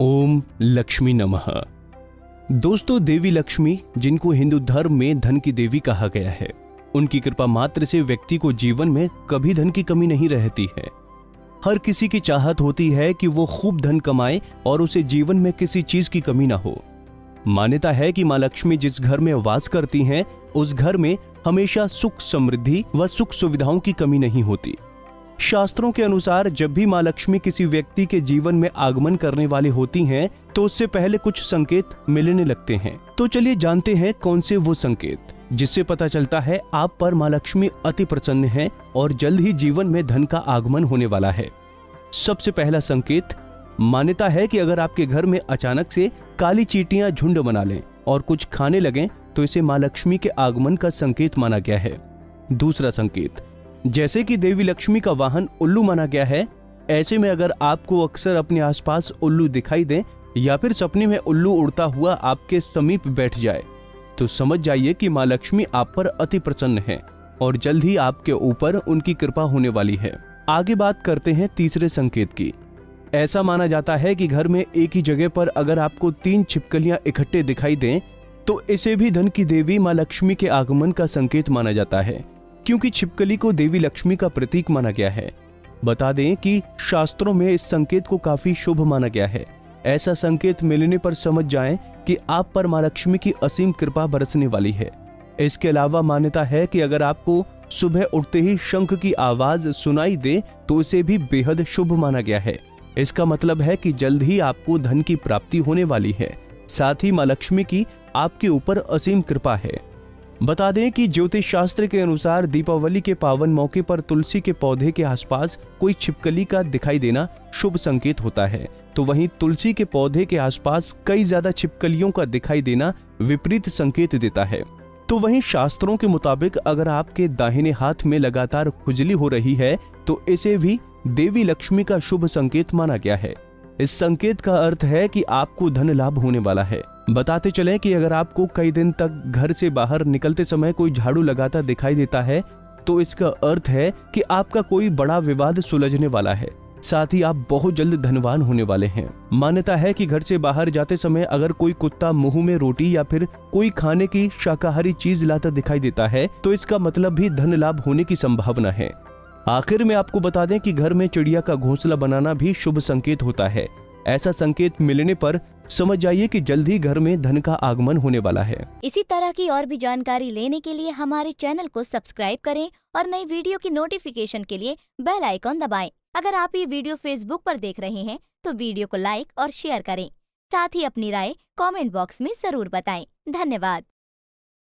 ओम लक्ष्मी नमः। दोस्तों, देवी लक्ष्मी, जिनको हिंदू धर्म में धन की देवी कहा गया है, उनकी कृपा मात्र से व्यक्ति को जीवन में कभी धन की कमी नहीं रहती है। हर किसी की चाहत होती है कि वो खूब धन कमाए और उसे जीवन में किसी चीज़ की कमी ना हो। मान्यता है कि माँ लक्ष्मी जिस घर में वास करती हैं, उस घर में हमेशा सुख समृद्धि व सुख सुविधाओं की कमी नहीं होती। शास्त्रों के अनुसार जब भी माँ लक्ष्मी किसी व्यक्ति के जीवन में आगमन करने वाली होती हैं, तो उससे पहले कुछ संकेत मिलने लगते हैं। तो चलिए जानते हैं कौन से वो संकेत जिससे पता चलता है आप पर माँ लक्ष्मी अति प्रसन्न है और जल्द ही जीवन में धन का आगमन होने वाला है। सबसे पहला संकेत मान्यता है कि अगर आपके घर में अचानक से काली चीटियाँ झुंड बना लें और कुछ खाने लगे तो इसे माँ लक्ष्मी के आगमन का संकेत माना गया है। दूसरा संकेत जैसे कि देवी लक्ष्मी का वाहन उल्लू माना गया है, ऐसे में अगर आपको अक्सर अपने आसपास उल्लू दिखाई दे, या फिर सपने में उल्लू उड़ता हुआ आपके समीप बैठ जाए तो समझ जाइए कि माँ लक्ष्मी आप पर अति प्रसन्न है और जल्द ही आपके ऊपर उनकी कृपा होने वाली है। आगे बात करते हैं तीसरे संकेत की। ऐसा माना जाता है कि घर में एक ही जगह पर अगर आपको तीन छिपकलियाँ इकट्ठे दिखाई दें तो इसे भी धन की देवी माँ लक्ष्मी के आगमन का संकेत माना जाता है। क्योंकि छिपकली को देवी लक्ष्मी का प्रतीक माना गया है। बता दें कि शास्त्रों में इस संकेत को काफ़ी शुभ माना गया है। ऐसा संकेत मिलने पर समझ जाएँ कि आप पर माँ लक्ष्मी की असीम कृपा बरसने वाली है। इसके अलावा मान्यता है कि अगर आपको सुबह उठते ही शंख की आवाज़ सुनाई दे तो इसे भी बेहद शुभ माना गया है। इसका मतलब है कि जल्द ही आपको धन की प्राप्ति होने वाली है। साथ ही माँ लक्ष्मी की आपके ऊपर असीम कृपा है। बता दें कि ज्योतिष शास्त्र के अनुसार दीपावली के पावन मौके पर तुलसी के पौधे के आसपास कोई छिपकली का दिखाई देना शुभ संकेत होता है। तो वहीं तुलसी के पौधे के आसपास कई ज़्यादा छिपकलियों का दिखाई देना विपरीत संकेत देता है। तो वहीं शास्त्रों के मुताबिक अगर आपके दाहिने हाथ में लगातार खुजली हो रही है तो इसे भी देवी लक्ष्मी का शुभ संकेत माना गया है। इस संकेत का अर्थ है कि आपको धन लाभ होने वाला है। बताते चले कि अगर आपको कई दिन तक घर से बाहर निकलते समय कोई झाड़ू लगाता दिखाई देता है तो इसका अर्थ है कि आपका कोई बड़ा विवाद सुलझने वाला है। साथ ही आप बहुत जल्द धनवान होने वाले हैं। मान्यता है कि घर से बाहर जाते समय अगर कोई कुत्ता मुँह में रोटी या फिर कोई खाने की शाकाहारी चीज़ लाता दिखाई देता है तो इसका मतलब भी धन लाभ होने की संभावना है। आखिर में आपको बता दें कि घर में चिड़िया का घोंसला बनाना भी शुभ संकेत होता है ऐसा संकेत मिलने पर समझ जाइए कि जल्द ही घर में धन का आगमन होने वाला है इसी तरह की और भी जानकारी लेने के लिए हमारे चैनल को सब्सक्राइब करें और नई वीडियो की नोटिफिकेशन के लिए बेल आइकॉन दबाएँ। अगर आप ये वीडियो फेसबुक पर देख रहे हैं तो वीडियो को लाइक और शेयर करें साथ ही अपनी राय कमेंट बॉक्स में ज़रूर बताएँ। धन्यवाद